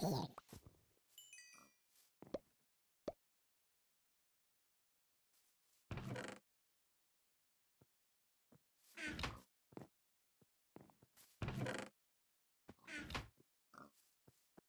here.